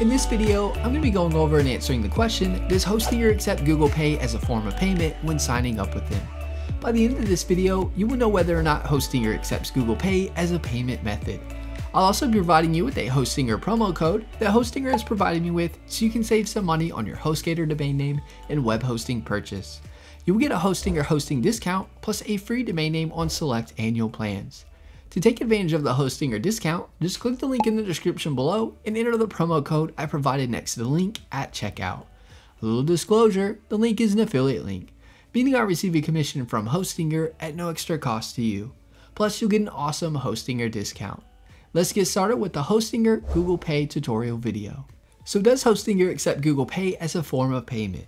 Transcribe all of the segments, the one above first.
In this video, I'm going to be going over and answering the question, does Hostinger accept Google Pay as a form of payment when signing up with them? By the end of this video, you will know whether or not Hostinger accepts Google Pay as a payment method. I'll also be providing you with a Hostinger promo code that Hostinger has provided me with so you can save some money on your HostGator domain name and web hosting purchase. You will get a Hostinger hosting discount plus a free domain name on select annual plans. To take advantage of the Hostinger discount, just click the link in the description below and enter the promo code I provided next to the link at checkout. A little disclosure, the link is an affiliate link, meaning I receive a commission from Hostinger at no extra cost to you. Plus, you'll get an awesome Hostinger discount. Let's get started with the Hostinger Google Pay tutorial video. So does Hostinger accept Google Pay as a form of payment?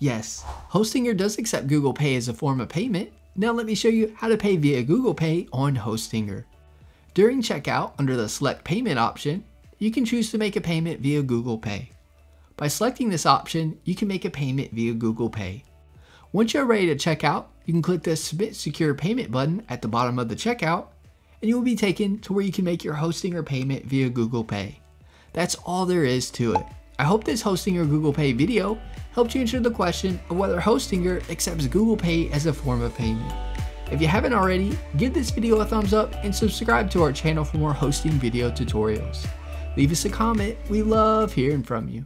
Yes, Hostinger does accept Google Pay as a form of payment. Now let me show you how to pay via Google Pay on Hostinger. During checkout, under the Select Payment option, you can choose to make a payment via Google Pay. By selecting this option, you can make a payment via Google Pay. Once you're ready to check out, you can click the Submit Secure Payment button at the bottom of the checkout and you will be taken to where you can make your Hostinger payment via Google Pay. That's all there is to it. I hope this Hostinger Google Pay video helped you answer the question of whether Hostinger accepts Google Pay as a form of payment. If you haven't already, give this video a thumbs up and subscribe to our channel for more hosting video tutorials. Leave us a comment, we love hearing from you.